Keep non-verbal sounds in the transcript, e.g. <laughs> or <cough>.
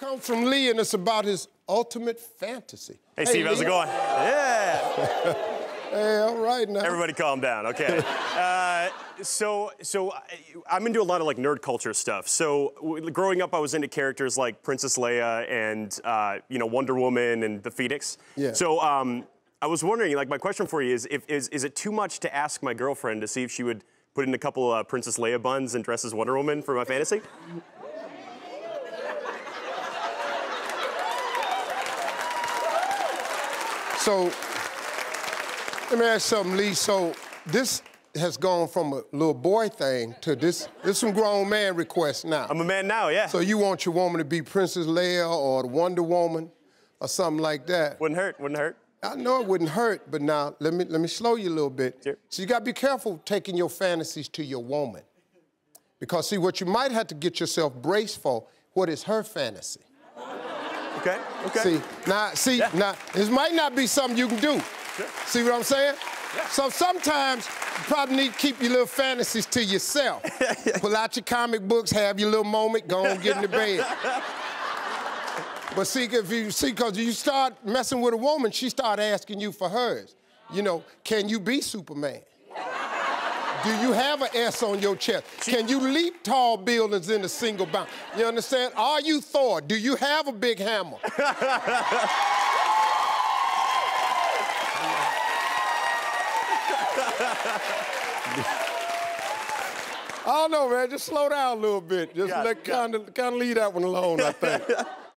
comes from Lee, and it's about his ultimate fantasy. Hey, Steve, how's it going? Yeah. <laughs> Hey, all right now. Everybody calm down, okay. <laughs> uh, so, so I- I'm into a lot of like nerd culture stuff. So, growing up, I was into characters like Princess Leia and uh, you know Wonder Woman and the Phoenix. Yeah. So, um, I was wondering, like, my question for you is, if is is it too much to ask my girlfriend to see if she would put in a couple uh, Princess Leia buns and dress as Wonder Woman for my fantasy? So, let me ask something, Lee. So, this has gone from a little boy thing to this. This some grown man requests now. I'm a man now, yeah. so you want your woman to be Princess Leia or the Wonder Woman or something like that? wouldn't hurt, wouldn't hurt. I know it wouldn't hurt, but now let me let me slow you a little bit. Sure. So you gotta be careful taking your fantasies to your woman. Because see, what you might have to get yourself braced for, what is her fantasy? Okay, okay. See, now, see, Yeah. now, this might not be something you can do. See what I'm saying? So sometimes you probably need to keep your little fantasies to yourself. <laughs> Pull out your comic books, have your little moment, go on, get in the <laughs> bed. but see, if you see, because you start messing with a woman, she start asking you for hers. You know, can you be Superman? Do you have an S on your chest? Can you leap tall buildings in a single bound? You understand? Are you Thor? Do you have a big hammer? <laughs> I don't know, man. Just slow down a little bit. Just let kind of kind of leave that one alone. I think. <laughs>